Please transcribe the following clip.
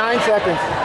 nine seconds.